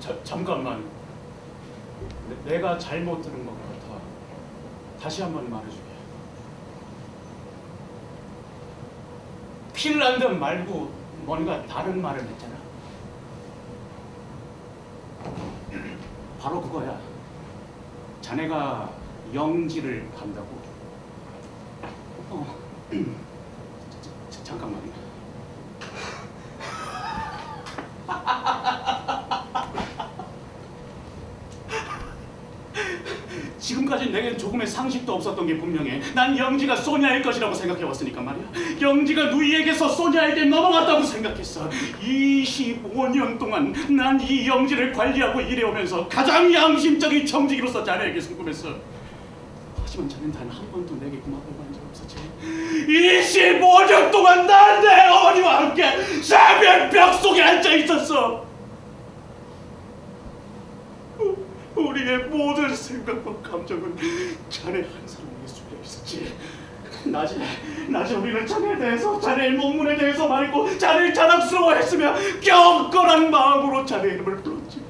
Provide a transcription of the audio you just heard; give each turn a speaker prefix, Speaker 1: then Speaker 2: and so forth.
Speaker 1: 자, 잠깐만. 내, 내가 잘못 들은 것 같아. 다시 한 번 말해주게. 핀란드 말고 뭔가 다른 말을 했잖아. 바로 그거야. 자네가 영지를 간다고. 어. 자, 자, 잠깐만. 지금까지 내겐 조금의 상식도 없었던 게 분명해. 난 영지가 소냐일 것이라고 생각해왔으니까 말이야. 영지가 누이에게서 소냐에게 넘어갔다고 생각했어. 25년 동안 난 이 영지를 관리하고 일해오면서 가장 양심적인 청직이로서 자네에게 궁금했어. 하지만 자네는 단한 번도 내게 고맙다고 한 적 없었지. 25년 동안 난내 어머니와 함께 새벽벽 속에 앉아 있었어. 우리의 모든 생각과 감정은 자네 한 사람에게 쏠려 있었지. 낮에 낮에 우리는 자네에 대해서 자네의 논문에 대해서 말했고 자네를 자랑스러워했으며 경건한 마음으로 자네 이름을 불렀지.